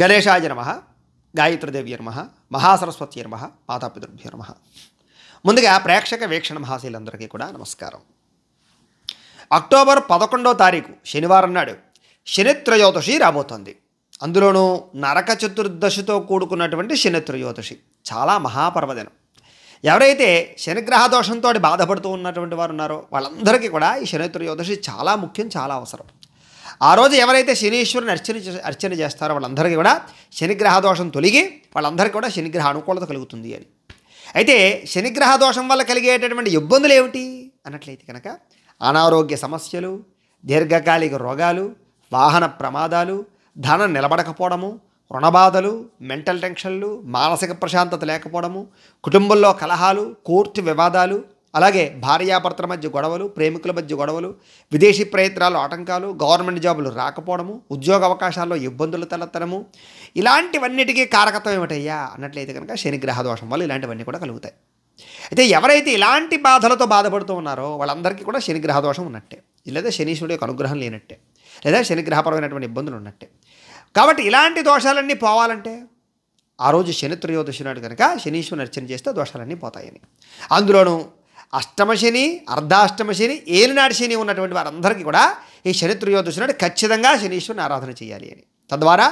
గణేశాయ నమ గాయత్రీదేవి నమ మహాసరస్వతి నమ మాతాపితృభ్యో నమ. ముందుగా ప్రేక్షక వీక్షణ మహాశీలందరికీ కూడా నమస్కారం. అక్టోబర్ పదకొండో తారీఖు శనివారం నాడు శనిత్రయోదశి రాబోతోంది. అందులోనూ నరక చతుర్దశితో కూడుకున్నటువంటి శనిత్రయోదశి చాలా మహాపర్వదినం. ఎవరైతే శనిగ్రహ దోషంతో బాధపడుతూ ఉన్నటువంటి వారు ఉన్నారో వాళ్ళందరికీ కూడా ఈ శనిత్రయోదశి చాలా ముఖ్యం చాలా అవసరం. ఆ రోజు ఎవరైతే శనీశ్వరుని అర్చన అర్చన చేస్తారో వాళ్ళందరికీ కూడా శనిగ్రహ దోషం తొలగి వాళ్ళందరికీ కూడా శనిగ్రహ అనుకూలత కలుగుతుంది అని. అయితే శనిగ్రహ దోషం వల్ల కలిగేటటువంటి ఇబ్బందులు ఏమిటి? అన్నట్లయితే కనుక అనారోగ్య సమస్యలు దీర్ఘకాలిక రోగాలు వాహన ప్రమాదాలు ధనం నిలబడకపోవడము రుణబాధలు మెంటల్ టెన్షన్లు మానసిక ప్రశాంతత లేకపోవడము కుటుంబంలో కలహాలు కోర్టు వివాదాలు అలాగే భార్యాభర్తల మధ్య గొడవలు ప్రేమికుల మధ్య గొడవలు విదేశీ ప్రయత్నాలు ఆటంకాలు గవర్నమెంట్ జాబులు రాకపోవడము ఉద్యోగ అవకాశాల్లో ఇబ్బందులు తలెత్తడము ఇలాంటివన్నిటికీ కారకత్వం ఏమిటయ్యా అన్నట్లయితే కనుక శనిగ్రహ దోషం వల్ల ఇలాంటివన్నీ కూడా కలుగుతాయి. అయితే ఎవరైతే ఇలాంటి బాధలతో బాధపడుతూ ఉన్నారో వాళ్ళందరికీ కూడా శనిగ్రహ దోషం ఉన్నట్టే. లేదా శనీశ్వరుడు యొక్క అనుగ్రహం లేనట్టే. లేదా శనిగ్రహపరమైనటువంటి ఇబ్బందులు ఉన్నట్టే. కాబట్టి ఇలాంటి దోషాలన్నీ పోవాలంటే ఆ రోజు శని త్రయోదశి నాడు కనుక శనీశ్వరుని అర్చన చేస్తే దోషాలన్నీ పోతాయని. అందులోనూ అష్టమ శని అర్ధాష్టమ శని ఏలినాటి శని ఉన్నటువంటి వారందరికీ కూడా ఈ శని త్రయోదశి నాడు ఖచ్చితంగా శనీశ్వరుని ఆరాధన చేయాలి అని. తద్వారా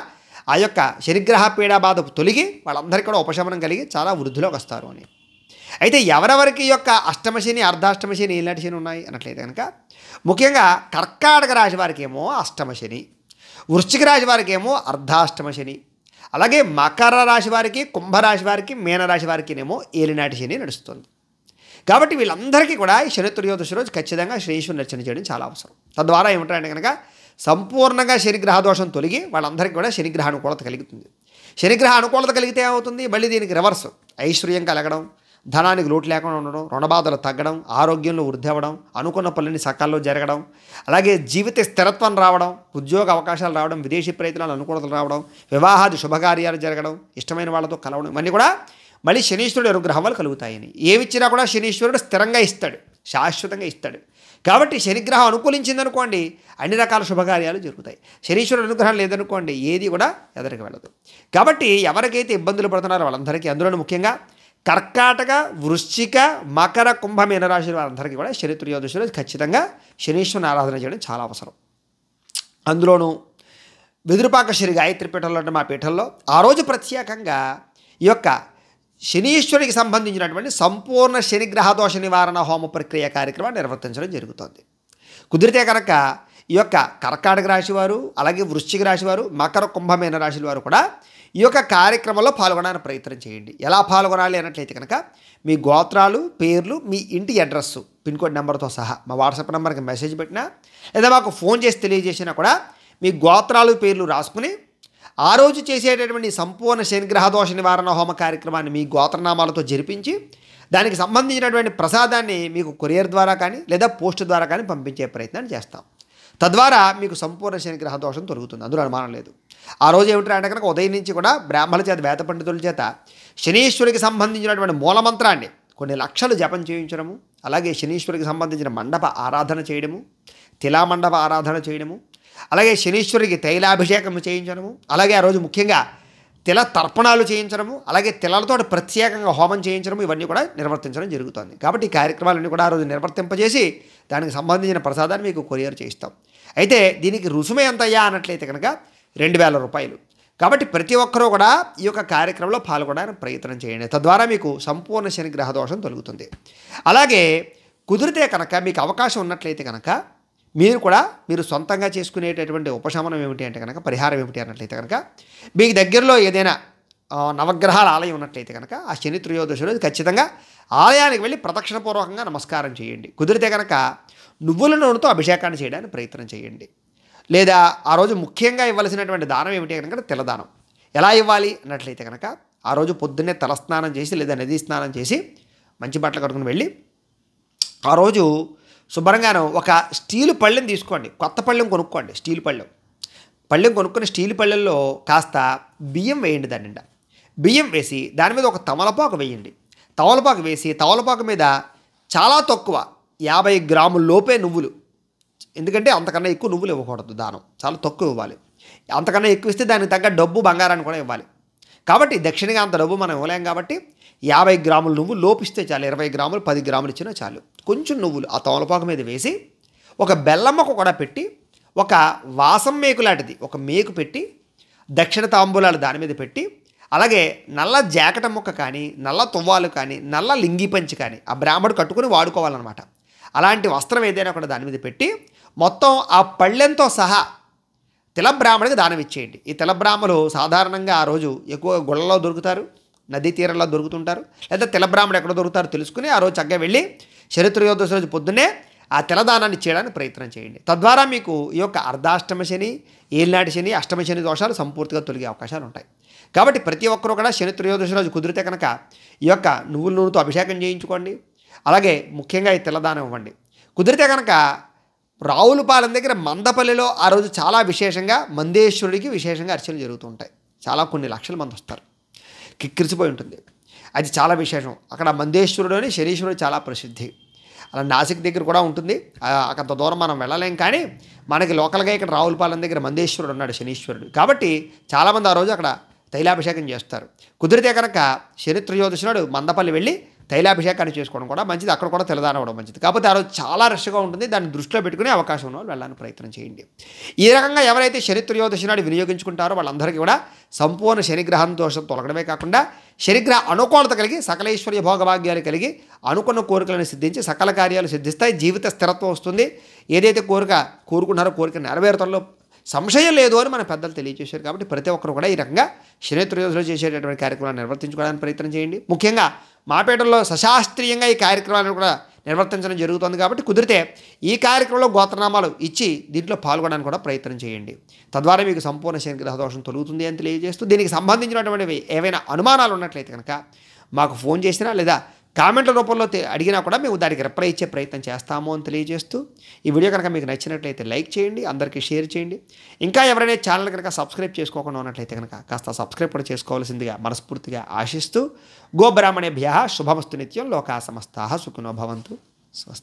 ఆ యొక్క శనిగ్రహ పీడా బాధ తొలగి వాళ్ళందరికీ కూడా ఉపశమనం కలిగి చాలా వృద్ధిలోకి వస్తారు అని. అయితే ఎవరెవరికి ఈ యొక్క అష్టమ శని అర్ధాష్టమ శని ఏలినాటి శని ఉన్నాయి అన్నట్లయితే కనుక ముఖ్యంగా కర్కాటక రాశి వారికి ఏమో అష్టమ శని వృశ్చిక రాశి వారికి ఏమో అర్ధాష్టమ శని అలాగే మకర రాశి వారికి కుంభరాశి వారికి మీనరాశి వారికినేమో ఏలినాటి శని నడుస్తుంది. కాబట్టి వీళ్ళందరికీ కూడా ఈ శని రోజు ఖచ్చితంగా శ్రీశ్వరుని రచన చేయడం చాలా అవసరం. తద్వారా ఏమిటంటే కనుక సంపూర్ణంగా శనిగ్రహ దోషం తొలగి వాళ్ళందరికీ కూడా శనిగ్రహ అనుకూలత కలుగుతుంది. శనిగ్రహ అనుకూలత కలిగితే ఏమవుతుంది? మళ్ళీ దీనికి రివర్స్ ఐశ్వర్యం కలగడం ధనానికి లోటు లేకుండా ఉండడం రుణబాధలు తగ్గడం ఆరోగ్యంలో వృద్ధి అవ్వడం అనుకున్న పనులని సకాల్లో జరగడం అలాగే జీవిత స్థిరత్వం రావడం ఉద్యోగ అవకాశాలు రావడం విదేశీ ప్రయత్నాలు అనుకూలతలు రావడం వివాహాది శుభకార్యాలు జరగడం ఇష్టమైన వాళ్ళతో కలవడం ఇవన్నీ కూడా మళ్ళీ శనీశ్వరుడు అనుగ్రహం కలుగుతాయని. ఏమిచ్చినా కూడా శనీశ్వరుడు స్థిరంగా ఇస్తాడు శాశ్వతంగా ఇస్తాడు. కాబట్టి శనిగ్రహం అనుకూలించిందనుకోండి అన్ని రకాల శుభకార్యాలు జరుగుతాయి. శనీశ్వరుడు అనుగ్రహం లేదనుకోండి ఏది కూడా ఎదరికి వెళ్ళదు. కాబట్టి ఎవరికైతే ఇబ్బందులు పడుతున్నారో వాళ్ళందరికీ అందులోనూ ముఖ్యంగా కర్కాటక వృశ్చిక మకర కుంభ మీనరాశి వారందరికీ కూడా శని త్రయోదశి ఖచ్చితంగా శనీశ్వరుని ఆరాధన చేయడం చాలా అవసరం. అందులోనూ వెదురుపాక శ్రీ గాయత్రి పీఠంలో ఉన్న మా పీఠంలో ఆ రోజు ప్రత్యేకంగా ఈ యొక్క శనీశ్వరికి సంబంధించినటువంటి సంపూర్ణ శనిగ్రహ దోష నివారణ హోమ ప్రక్రియ కార్యక్రమాన్ని నిర్వర్తించడం జరుగుతోంది. కుదిరితే కనుక ఈ యొక్క కర్కాటక రాశి వారు అలాగే వృశ్చిక రాశివారు మకర కుంభమైన రాశుల వారు కూడా ఈ యొక్క కార్యక్రమంలో పాల్గొనడానికి ప్రయత్నం చేయండి. ఎలా పాల్గొనాలి అన్నట్లయితే కనుక మీ గోత్రాలు పేర్లు మీ ఇంటి అడ్రస్సు పిన్ కోడ్ నెంబర్తో సహా మా వాట్సాప్ నెంబర్కి మెసేజ్ పెట్టినా లేదా మాకు ఫోన్ చేసి తెలియజేసినా కూడా మీ గోత్రాలు పేర్లు రాసుకుని ఆ రోజు చేసేటటువంటి సంపూర్ణ శనిగ్రహ దోష నివారణ హోమ కార్యక్రమాన్ని మీ గోత్రనామాలతో జరిపించి దానికి సంబంధించినటువంటి ప్రసాదాన్ని మీకు కొరియర్ ద్వారా కానీ లేదా పోస్ట్ ద్వారా కానీ పంపించే ప్రయత్నాన్ని చేస్తాం. తద్వారా మీకు సంపూర్ణ శనిగ్రహ దోషం తొలుగుతుంది. అందులో అనుమానం లేదు. ఆ రోజు ఏమిటంటే అంటే కనుక ఉదయం నుంచి కూడా బ్రాహ్మణుల చేత వేద పండితుల చేత శనీశ్వరికి సంబంధించినటువంటి మూలమంత్రాన్ని కొన్ని లక్షలు జపం చేయించడము అలాగే శనీశ్వరికి సంబంధించిన మండప ఆరాధన చేయడము తిలా మండప ఆరాధన చేయడము అలాగే శనీశ్వరికి తైలాభిషేకం చేయించడము అలాగే ఆ రోజు ముఖ్యంగా తిల తర్పణాలు చేయించడము అలాగే తిలలతో ప్రత్యేకంగా హోమం చేయించడం ఇవన్నీ కూడా నిర్వర్తించడం జరుగుతుంది. కాబట్టి ఈ కార్యక్రమాలన్నీ కూడా ఆ రోజు నిర్వర్తింపజేసి దానికి సంబంధించిన ప్రసాదాన్ని మీకు కొరియర్ చేయిస్తాం. అయితే దీనికి రుసుమే ఎంతయ్యా అన్నట్లయితే కనుక రెండు వేల రూపాయలు. కాబట్టి ప్రతి ఒక్కరూ కూడా ఈ యొక్క కార్యక్రమంలో పాల్గొనడానికి ప్రయత్నం చేయండి. తద్వారా మీకు సంపూర్ణ శనిగ్రహ దోషం తొలుగుతుంది. అలాగే కుదిరితే కనుక మీకు అవకాశం ఉన్నట్లయితే కనుక మీరు కూడా మీరు సొంతంగా చేసుకునేటటువంటి ఉపశమనం ఏమిటి అంటే కనుక పరిహారం ఏమిటి అన్నట్లయితే కనుక మీకు దగ్గరలో ఏదైనా నవగ్రహాల ఆలయం ఉన్నట్లయితే కనుక ఆ శని త్రయోదశి రోజు ఖచ్చితంగా ఆలయానికి వెళ్ళి ప్రదక్షిణపూర్వకంగా నమస్కారం చేయండి. కుదిరితే కనుక నువ్వుల నూనెతో అభిషేకాన్ని చేయడానికి ప్రయత్నం చేయండి. లేదా ఆ రోజు ముఖ్యంగా ఇవ్వాల్సినటువంటి దానం ఏమిటి కనుక తెల్లదానం. ఎలా ఇవ్వాలి అన్నట్లయితే కనుక ఆ రోజు పొద్దున్నే తలస్నానం చేసి లేదా నదీ స్నానం చేసి మంచి బట్టలు కట్టుకుని వెళ్ళి ఆ రోజు శుభ్రంగాను ఒక స్టీలు పళ్ళెం తీసుకోండి. కొత్త పళ్ళెం కొనుక్కోండి స్టీల్ పళ్ళెం. పళ్ళెం కొనుక్కుని స్టీల్ పళ్ళెంలో కాస్త బియ్యం వేయండి దాని నిండా. బియ్యం వేసి దాని మీద ఒక తమలపాకు వేయండి. తమలపాకు వేసి తమలపాకు మీద చాలా తక్కువ యాభై గ్రాముల లోపే నువ్వులు. ఎందుకంటే అంతకన్నా ఎక్కువ నువ్వులు ఇవ్వకూడదు దానం. చాలా తక్కువ ఇవ్వాలి. అంతకన్నా ఎక్కువ ఇస్తే దానికి తగ్గ డబ్బు బంగారాన్ని కూడా ఇవ్వాలి. కాబట్టి దక్షిణగా అంత డబ్బు మనం ఇవ్వలేం కాబట్టి యాభై గ్రాములు నువ్వు లోపిస్తే చాలు ఇరవై గ్రాములు పది గ్రాములు ఇచ్చినా చాలు. కొంచెం నువ్వులు ఆ తమలపాకు మీద వేసి ఒక బెల్లమ్మకు కూడా పెట్టి ఒక వాసం మేకు లాంటిది ఒక మేకు పెట్టి దక్షిణ తాంబూలాలు దాని మీద పెట్టి అలాగే నల్ల జాకెట ముక్క కానీ నల్ల తువ్వాలు కానీ నల్ల లింగి పంచి కానీ ఆ బ్రాహ్మడు కట్టుకుని వాడుకోవాలన్నమాట. అలాంటి వస్త్రం ఏదైనా కూడా దాని మీద పెట్టి మొత్తం ఆ పళ్ళెంతో సహా తెలబ్రాహ్మడికి దానం ఇచ్చేయండి. ఈ తెలబ్రాహ్మలు సాధారణంగా ఆ రోజు ఎక్కువ గుళ్ళలో దొరుకుతారు. నదీ తీరంలో దొరుకుతుంటారు. లేదా తెలబ్రాహ్మడు ఎక్కడ దొరుకుతారో తెలుసుకుని ఆ రోజు చక్కగా వెళ్ళి శరత్రయోదశ రోజు పొద్దున్నే ఆ తెలదానాన్ని చేయడానికి ప్రయత్నం చేయండి. తద్వారా మీకు ఈ యొక్క అర్ధాష్టమ శని ఏలినాటి శని అష్టమ శని దోషాలు సంపూర్తిగా తొలగే అవకాశాలు ఉంటాయి. కాబట్టి ప్రతి ఒక్కరూ కూడా శని త్రయోదశి రోజు కుదిరితే కనుక ఈ యొక్క నువ్వుల నూనెతో అభిషేకం చేయించుకోండి. అలాగే ముఖ్యంగా ఈ తెల్లదానం ఇవ్వండి. కుదిరితే కనుక రావులపాలెం దగ్గర మందపల్లిలో ఆ రోజు చాలా విశేషంగా మందేశ్వరుడికి విశేషంగా అర్చనలు జరుగుతూ ఉంటాయి. చాలా కొన్ని లక్షల మంది వస్తారు. కిక్కిరిసిపోయి ఉంటుంది. అది చాలా విశేషం. అక్కడ మందేశ్వరుడు అని శనీశ్వరుడు చాలా ప్రసిద్ధి. అలా నాసిక్ దగ్గర కూడా ఉంటుంది. అంత దూరం మనం వెళ్ళలేం కానీ మనకి లోకల్గా ఇక్కడ రావులపాలెం దగ్గర మందేశ్వరుడు ఉన్నాడు శనీశ్వరుడు. కాబట్టి చాలామంది ఆ రోజు అక్కడ తైలాభిషేకం చేస్తారు. కుదిరితే కనుక శని త్రయోదశి నాడు మందపల్లి వెళ్ళి తైలాభిషేకాన్ని చేసుకోవడం కూడా మంచిది. అక్కడ కూడా తెల్లదానం మంచిది. కాకపోతే ఆ రోజు చాలా రష్గా ఉంటుంది. దాన్ని దృష్టిలో పెట్టుకునే అవకాశం ఉన్న వాళ్ళు వెళ్ళడానికి ప్రయత్నం చేయండి. ఈ రకంగా ఎవరైతే శని త్రయోదశి నాడు వినియోగించుకుంటారో వాళ్ళందరికీ కూడా సంపూర్ణ శనిగ్రహం దోషం తొలగడమే కాకుండా శనిగ్రహ అనుకూలత కలిగి సకలేశ్వర్య భోగభాగ్యాలు కలిగి అనుకున్న కోరికలను సిద్ధించి సకల కార్యాలు సిద్ధిస్తాయి. జీవిత స్థిరత్వం వస్తుంది. ఏదైతే కోరిక కోరుకున్నారో కోరిక నెరవేరుతంలో సంశయం లేదు అని మన పెద్దలు తెలియజేశారు కాబట్టి ప్రతి ఒక్కరు కూడా ఈ రకంగా శని చేసేటటువంటి కార్యక్రమాన్ని నిర్వర్తించుకోవడానికి ప్రయత్నం చేయండి. ముఖ్యంగా మాపేటలో సశాస్త్రీయంగా ఈ కార్యక్రమాన్ని కూడా నిర్వర్తించడం జరుగుతుంది కాబట్టి కుదిరితే ఈ కార్యక్రమంలో గోత్రనామాలు ఇచ్చి దీంట్లో పాల్గొనడానికి కూడా ప్రయత్నం చేయండి. తద్వారా మీకు సంపూర్ణ శనిగ్రహ దోషం తొలుగుతుంది అని తెలియజేస్తూ దీనికి సంబంధించినటువంటి ఏవైనా అనుమానాలు ఉన్నట్లయితే కనుక మాకు ఫోన్ చేసినా లేదా కామెంట్ల రూపంలో అడిగినా కూడా మేము దానికి రిప్లై ఇచ్చే ప్రయత్నం చేస్తాము అని తెలియజేస్తూ ఈ వీడియో కనుక మీకు నచ్చినట్లయితే లైక్ చేయండి అందరికీ షేర్ చేయండి. ఇంకా ఎవరైనా ఛానల్ కనుక సబ్స్క్రైబ్ చేసుకోకుండా ఉన్నట్లయితే కనుక కాస్త సబ్స్క్రైబ్ కూడా చేసుకోవాల్సిందిగా మనస్ఫూర్తిగా ఆశిస్తూ గోబ్రాహ్మణేభ్య శుభమస్తు నిత్యం లోకా సమస్తా సుఖినో భవంతు. స్వస్తి